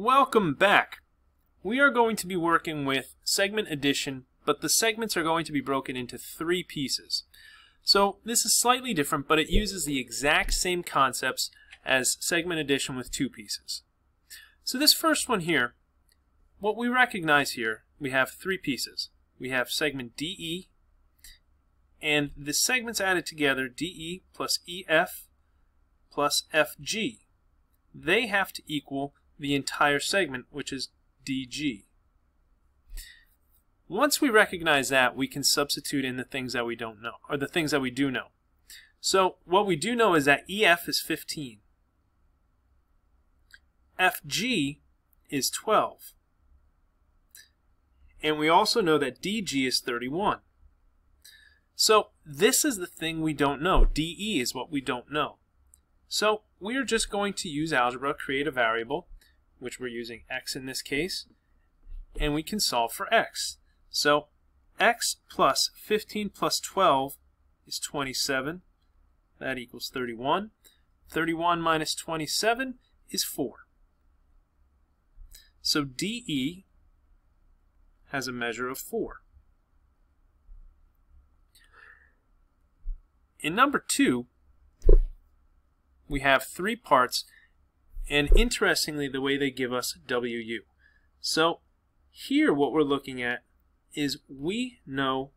Welcome back. We are going to be working with segment addition, but the segments are going to be broken into three pieces. So this is slightly different, but it uses the exact same concepts as segment addition with two pieces. So this first one here, what we recognize here, we have three pieces. We have segment DE, and the segments added together, DE plus EF plus FG. They have to equal the entire segment, which is DG. Once we recognize that, we can substitute in the things that we don't know, or the things that we do know. So what we do know is that EF is 15. FG is 12. And we also know that DG is 31. So this is the thing we don't know. DE is what we don't know. So we're just going to use algebra, create a variable, which we're using x in this case, and we can solve for x. So x plus 15 plus 12 is 27. That equals 31. 31 minus 27 is 4. So DE has a measure of 4. In number 2, we have three parts, and interestingly, the way they give us WU. So here what we're looking at is we know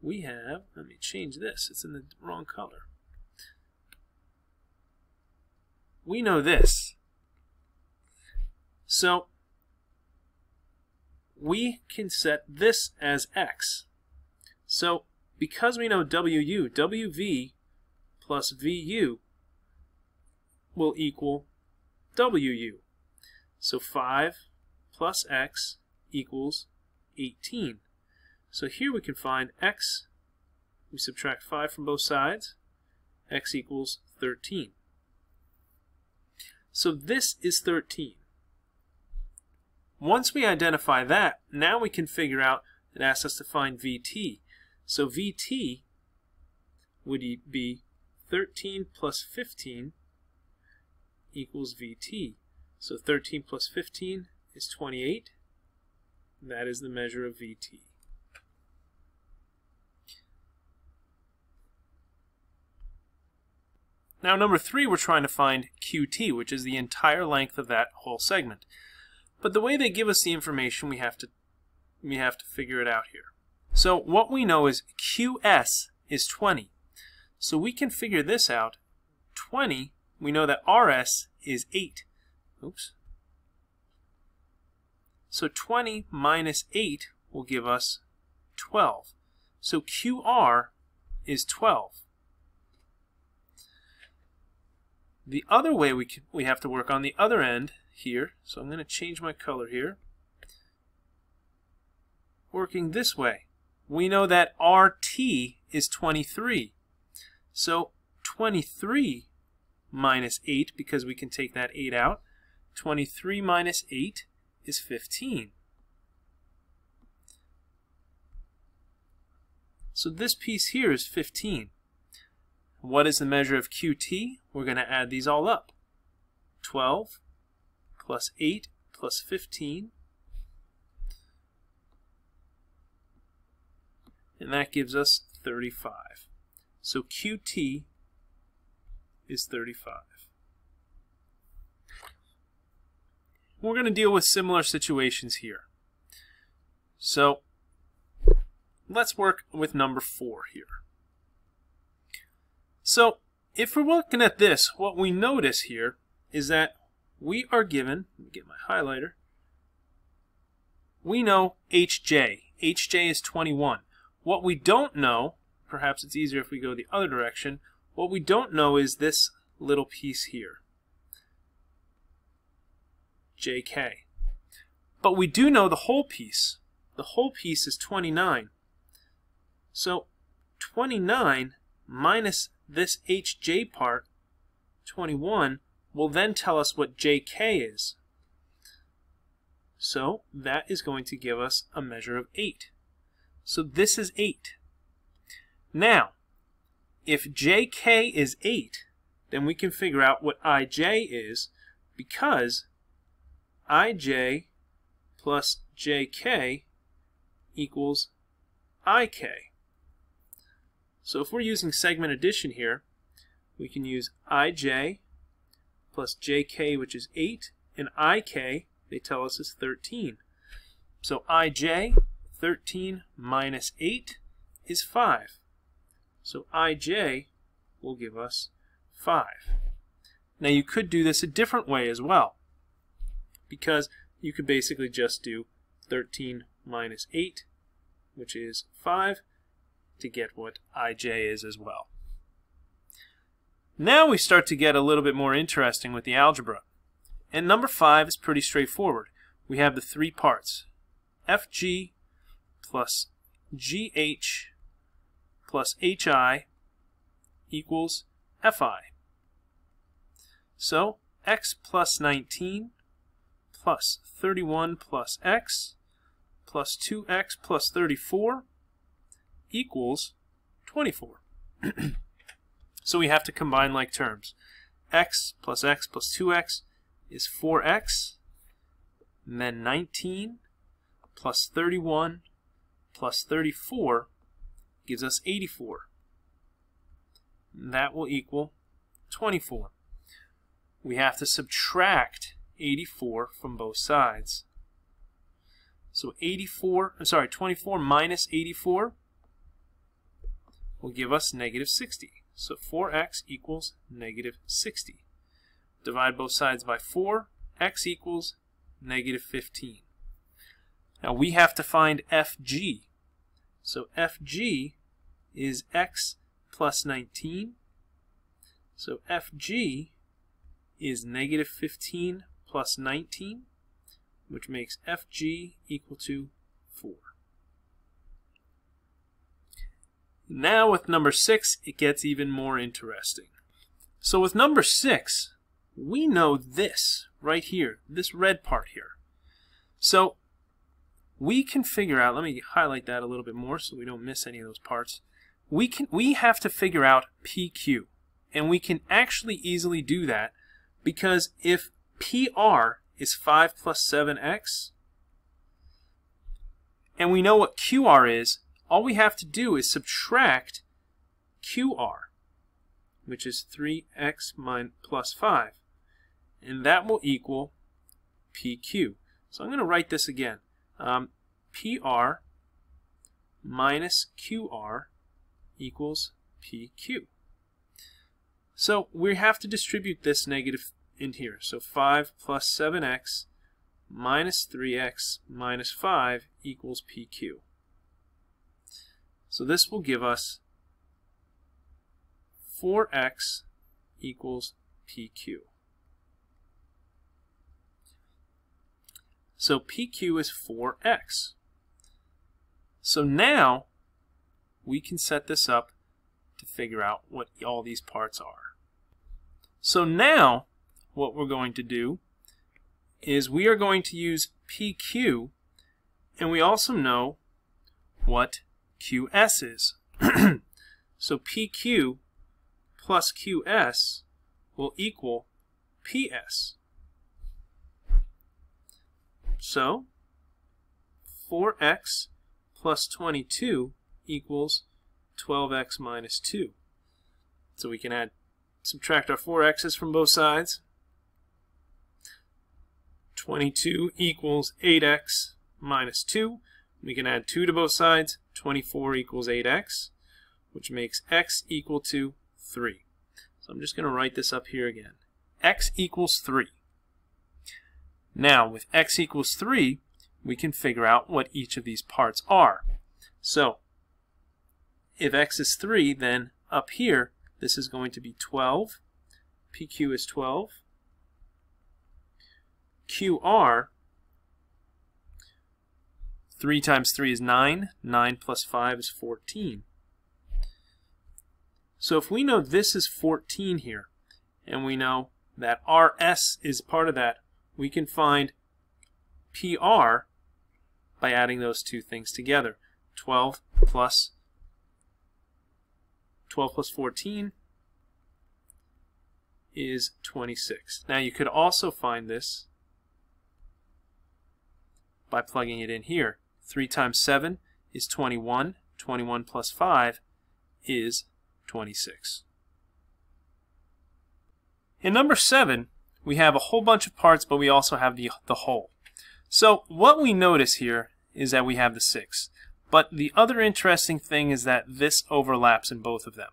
we have, let me change this, it's in the wrong color. We know this. So we can set this as x. So because we know WU, WV plus VU will equal WU. So 5 plus x equals 18. So here we can find x, we subtract 5 from both sides, x equals 13. So this is 13. Once we identify that, now we can figure out, it asks us to find VT. So VT would be 13 plus 15 equals VT. So 13 plus 15 is 28. That is the measure of VT. Now number three, we're trying to find QT, which is the entire length of that whole segment. But the way they give us the information, we have to we have to figure it out here. So what we know is QS is 20. So we can figure this out. 20, we know that RS is 8. Oops. So 20 minus 8 will give us 12. So QR is 12. The other way we, can, we have to work on the other end here, so I'm going to change my color here, working this way. We know that RT is 23. So 23 minus 8, because we can take that 8 out, 23 minus 8 is 15. So this piece here is 15. What is the measure of QT? We're going to add these all up. 12 plus 8 plus 15. And that gives us 35. So QT is 35. We're going to deal with similar situations here. So let's work with number 4 here. So if we're looking at this, what we notice here is that we are given, let me get my highlighter, we know HJ. HJ is 21. What we don't know perhaps it's easier if we go the other direction. What we don't know is this little piece here, JK. But we do know the whole piece. The whole piece is 29. So 29 minus this HJ part, 21, will then tell us what JK is. So that is going to give us a measure of 8. So this is 8. Now, if jk is 8, then we can figure out what ij is because ij plus jk equals ik. So if we're using segment addition here, we can use ij plus jk, which is 8, and ik, they tell us, is 13. So ij, 13 minus 8, is 5. So ij will give us 5. Now you could do this a different way as well, because you could basically just do 13 minus 8, which is 5, to get what ij is as well. Now we start to get a little bit more interesting with the algebra. And number 5 is pretty straightforward. We have the three parts. fg plus gh plus hi equals fi. So x plus 19 plus 31 plus x plus 2x plus 34 equals 24. so we have to combine like terms. x plus x plus 2x is 4x, and then 19 plus 31 plus 34 gives us 84. That will equal 24. We have to subtract 84 from both sides. So 84, I'm sorry, 24 minus 84 will give us negative 60. So 4x equals negative 60. Divide both sides by 4, x equals negative 15. Now we have to find fg. So fg is x plus 19. So fg is negative 15 plus 19, which makes fg equal to 4. Now with number 6, it gets even more interesting. So with number 6, we know this right here, this red part here. So we can figure out, let me highlight that a little bit more so we don't miss any of those parts. We can we have to figure out PQ. And we can actually easily do that because if PR is 5 plus 7x, and we know what QR is, all we have to do is subtract QR, which is 3x minus plus 5. And that will equal PQ. So I'm going to write this again. Um, PR minus QR equals PQ. So we have to distribute this negative in here. So 5 plus 7x minus 3x minus 5 equals PQ. So this will give us 4x equals PQ. So PQ is 4x. So now we can set this up to figure out what all these parts are. So now what we're going to do is we are going to use PQ and we also know what QS is. so PQ plus QS will equal PS. So 4x plus 22 equals 12x minus 2. So we can add subtract our 4x's from both sides. 22 equals 8x minus 2. We can add 2 to both sides. 24 equals 8x, which makes x equal to 3. So I'm just going to write this up here again. x equals 3. Now, with x equals 3, we can figure out what each of these parts are. So, if x is 3, then up here, this is going to be 12. PQ is 12. QR 3 times 3 is 9. 9 plus 5 is 14. So if we know this is 14 here, and we know that RS is part of that, we can find PR by adding those two things together. 12 plus 12 plus 14 is 26. Now you could also find this by plugging it in here. 3 times 7 is 21. 21 plus 5 is 26. In number 7, we have a whole bunch of parts, but we also have the, the whole. So what we notice here is that we have the 6. But the other interesting thing is that this overlaps in both of them.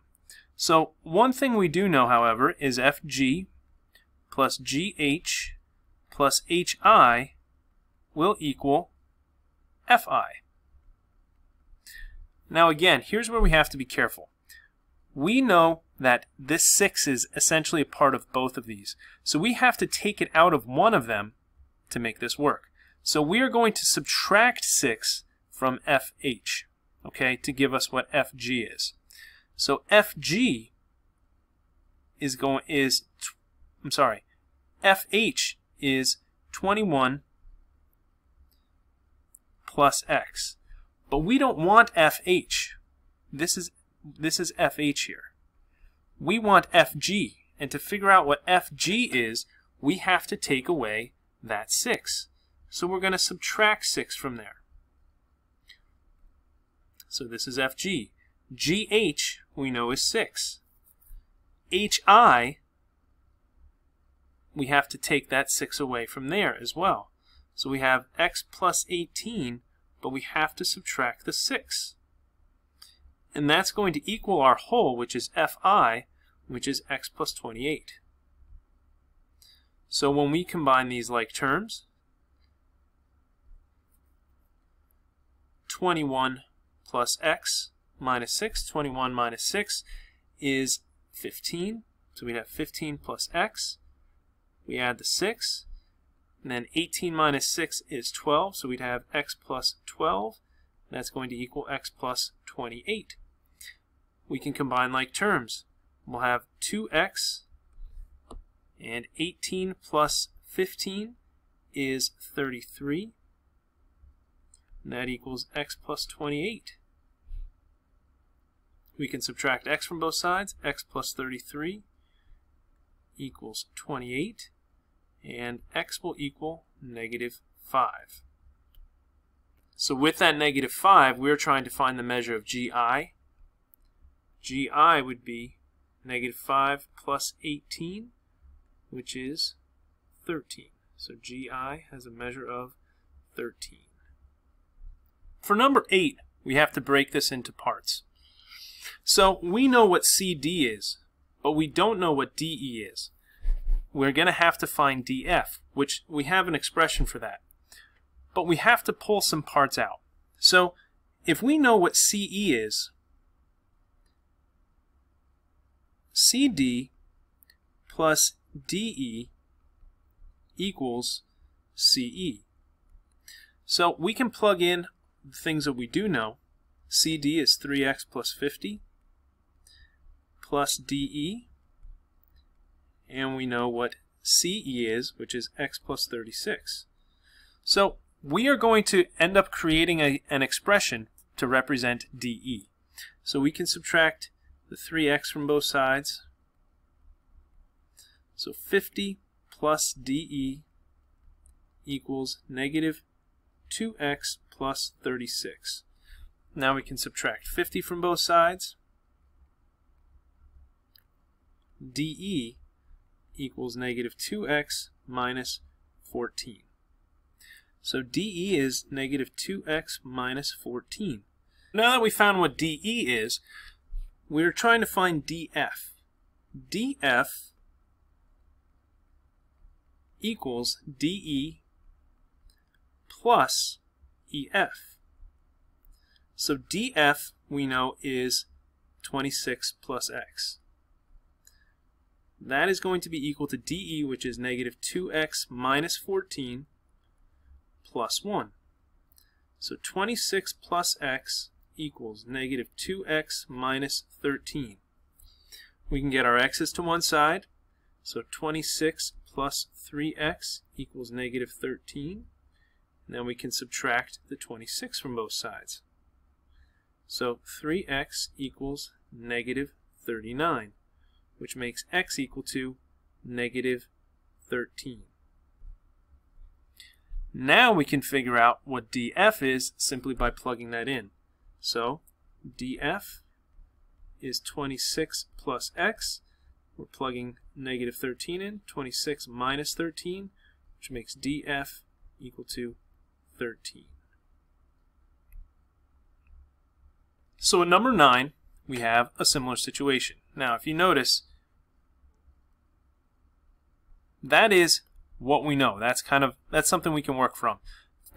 So one thing we do know, however, is FG plus GH plus HI will equal Fi. Now again, here's where we have to be careful. We know that this 6 is essentially a part of both of these. So we have to take it out of one of them to make this work. So we are going to subtract 6 from FH, okay, to give us what FG is. So FG is going is I'm sorry, FH is 21 plus X. But we don't want FH. This is this is FH here. We want FG, and to figure out what FG is, we have to take away that 6. So we're going to subtract 6 from there. So this is FG. GH, we know, is 6. HI, we have to take that 6 away from there as well. So we have x plus 18, but we have to subtract the 6. And that's going to equal our whole, which is fi, which is x plus 28. So when we combine these like terms, 21 plus x minus 6. 21 minus 6 is 15. So we have 15 plus x. We add the 6. And then 18 minus 6 is 12. So we'd have x plus 12. That's going to equal x plus 28. We can combine like terms. We'll have 2x and 18 plus 15 is 33. And that equals x plus 28. We can subtract x from both sides. x plus 33 equals 28. And x will equal negative 5. So with that negative 5, we're trying to find the measure of gi. gi would be negative 5 plus 18, which is 13. So gi has a measure of 13. For number 8, we have to break this into parts. So we know what CD is, but we don't know what DE is. We're going to have to find DF, which we have an expression for that. But we have to pull some parts out. So if we know what CE is, CD plus DE equals CE. So we can plug in things that we do know, CD is 3x plus 50 plus DE, and we know what CE is, which is x plus 36. So we are going to end up creating a, an expression to represent DE. So we can subtract the 3x from both sides. So 50 plus DE equals negative 2x plus 36. Now we can subtract 50 from both sides. dE equals negative 2x minus 14. So dE is negative 2x minus 14. Now that we found what dE is, we're trying to find dF. dF equals dE plus EF. So dF, we know, is 26 plus x. That is going to be equal to dE, which is negative 2x minus 14 plus 1. So 26 plus x equals negative 2x minus 13. We can get our x's to one side. So 26 plus 3x equals negative 13. Then we can subtract the 26 from both sides. So 3x equals negative 39, which makes x equal to negative 13. Now we can figure out what df is simply by plugging that in. So df is 26 plus x. We're plugging negative 13 in. 26 minus 13, which makes df equal to 13. So at number 9, we have a similar situation. Now, if you notice, that is what we know. That's kind of that's something we can work from.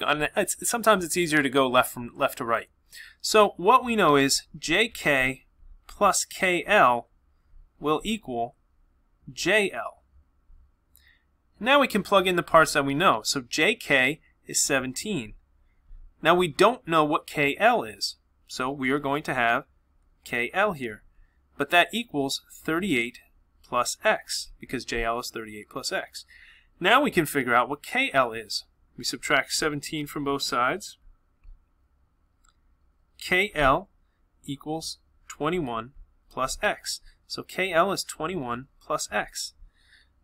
It's, sometimes it's easier to go left from left to right. So what we know is JK plus KL will equal JL. Now we can plug in the parts that we know. So JK is 17. Now we don't know what KL is. So we are going to have KL here. But that equals 38 plus X because JL is 38 plus X. Now we can figure out what KL is. We subtract 17 from both sides. KL equals 21 plus X. So KL is 21 plus X.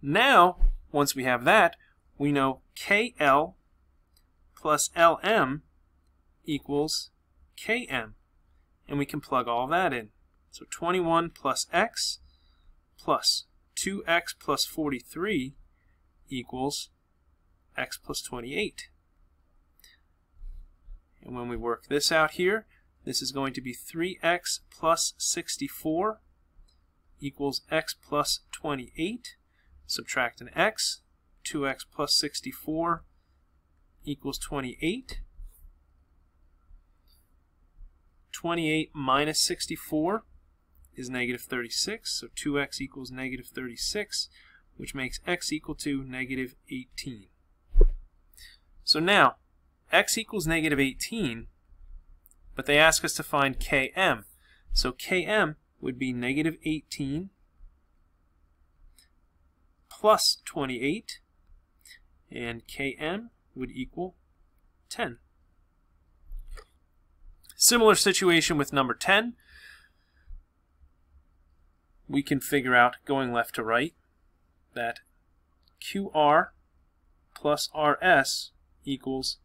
Now, once we have that, we know KL plus LM equals Km. And we can plug all that in. So 21 plus X plus 2X plus 43 equals x plus 28. And when we work this out here, this is going to be 3x plus 64 equals x plus 28. Subtract an x. 2x plus 64 equals 28. 28 minus 64 is negative 36, so 2x equals negative 36 which makes x equal to negative 18. So now, x equals negative 18, but they ask us to find km. So km would be negative 18 plus 28, and km would equal 10. Similar situation with number 10. We can figure out going left to right that QR plus RS equals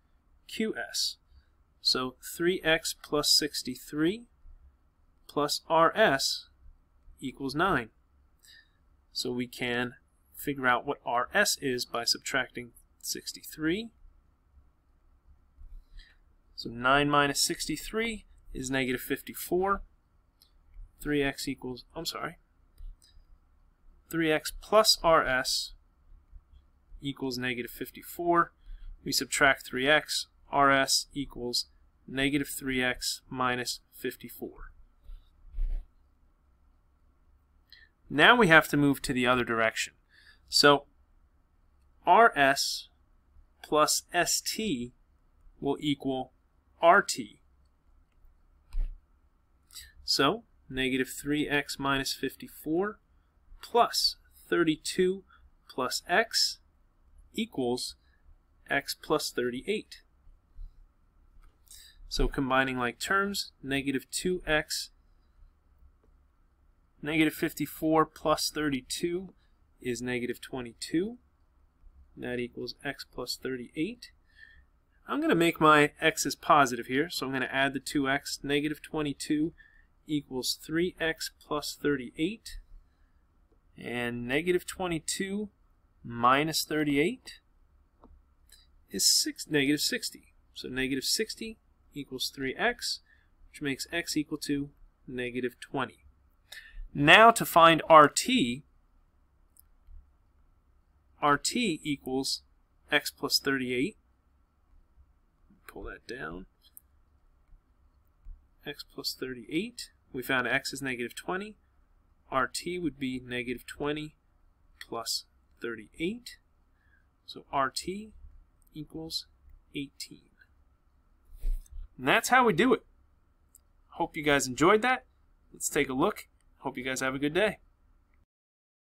QS. So 3x plus 63 plus RS equals 9. So we can figure out what RS is by subtracting 63. So 9 minus 63 is negative 54. 3x equals, I'm sorry, 3x plus rs equals negative 54. We subtract 3x, rs equals negative 3x minus 54. Now we have to move to the other direction. So rs plus st will equal rt. So negative 3x minus 54 plus 32 plus x equals x plus 38. So combining like terms, negative 2x, negative 54 plus 32 is negative 22. That equals x plus 38. I'm going to make my x's positive here, so I'm going to add the 2x. Negative 22 equals 3x plus 38. And negative 22 minus 38 is six, negative 60. So negative 60 equals 3x, which makes x equal to negative 20. Now to find RT, RT equals x plus 38. Pull that down. x plus 38. We found x is negative 20 RT would be negative 20 plus 38. So RT equals 18. And that's how we do it. Hope you guys enjoyed that. Let's take a look. Hope you guys have a good day.